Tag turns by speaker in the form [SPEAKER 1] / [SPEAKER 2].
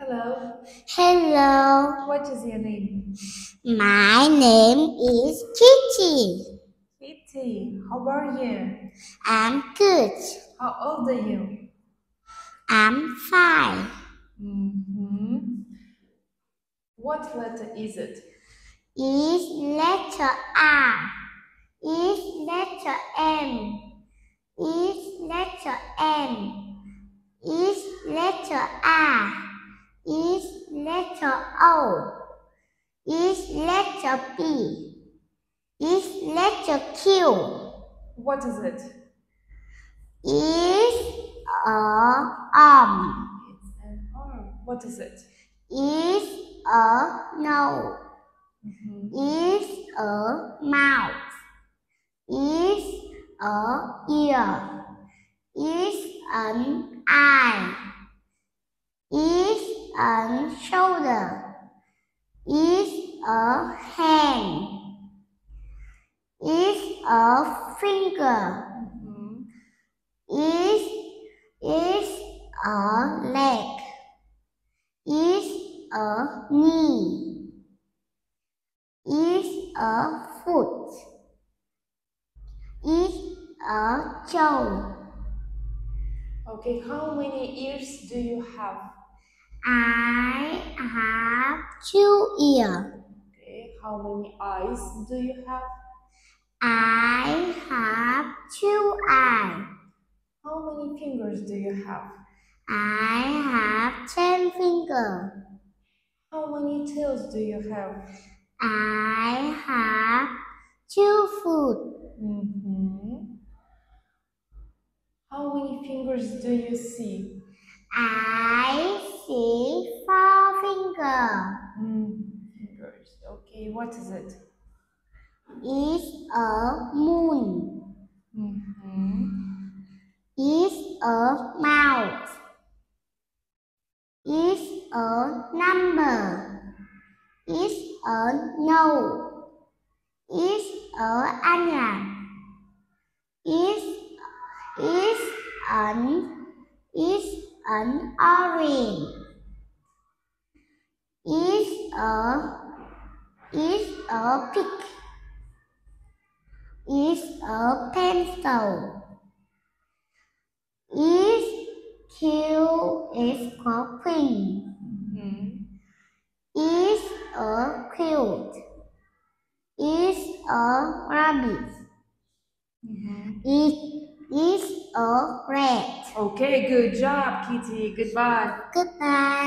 [SPEAKER 1] Hello.
[SPEAKER 2] Hello,
[SPEAKER 1] What is your name?
[SPEAKER 2] my name is Kitty.
[SPEAKER 1] Kitty. How are you?
[SPEAKER 2] I'm good.
[SPEAKER 1] How old are you?
[SPEAKER 2] I'm five.
[SPEAKER 1] hmm What letter is it?
[SPEAKER 2] Is letter R. Is letter M. Is letter N. Is letter R. Is letter O. Is letter B. Is letter Q.
[SPEAKER 1] What is it?
[SPEAKER 2] Is a arm.
[SPEAKER 1] It's an arm. What is it?
[SPEAKER 2] Is a nose.
[SPEAKER 1] Mhm.
[SPEAKER 2] Is a mouth. Is a ear. Is an eye. Is a shoulder. Is a hand. Is a finger. Is is a leg is a knee is a foot is a toe
[SPEAKER 1] Okay, how many ears do you have?
[SPEAKER 2] I have two ears
[SPEAKER 1] Okay, how many eyes do you have?
[SPEAKER 2] I have two eyes
[SPEAKER 1] How many fingers do you have?
[SPEAKER 2] I have ten fingers
[SPEAKER 1] How many toes do you have?
[SPEAKER 2] I have two foot
[SPEAKER 1] hmm How many fingers do you see?
[SPEAKER 2] I see four fingers.
[SPEAKER 1] Mm, fingers. Okay, what is it?
[SPEAKER 2] Is a moon.
[SPEAKER 1] hmm
[SPEAKER 2] Is a mouth. Is a number. Is a nose. Is a onion. Is is an is an orange. Is a is a pig. Is a pencil. Is Q is for queen.
[SPEAKER 1] hmm
[SPEAKER 2] Is a quilt. Is a rabbit.
[SPEAKER 1] hmm
[SPEAKER 2] It is a rat.
[SPEAKER 1] Okay, good job, Kitty. Goodbye.
[SPEAKER 2] Goodbye.